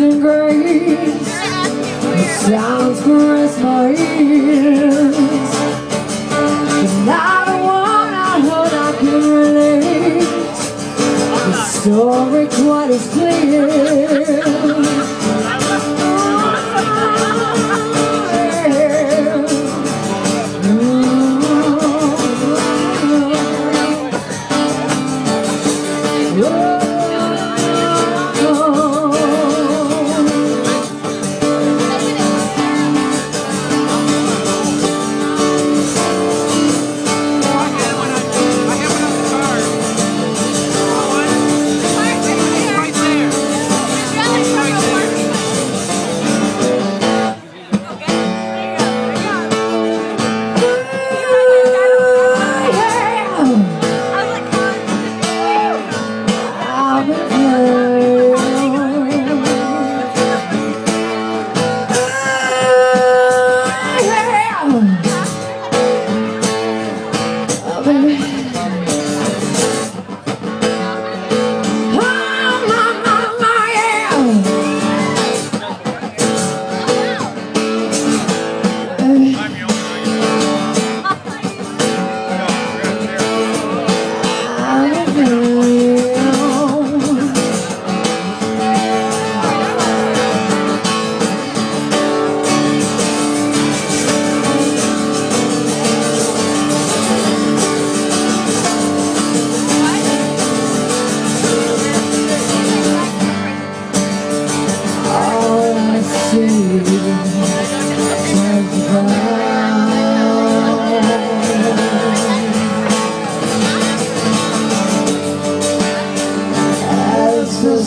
The sounds caress my ears. But not the one I heard I can relate. The story quite as clear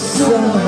So.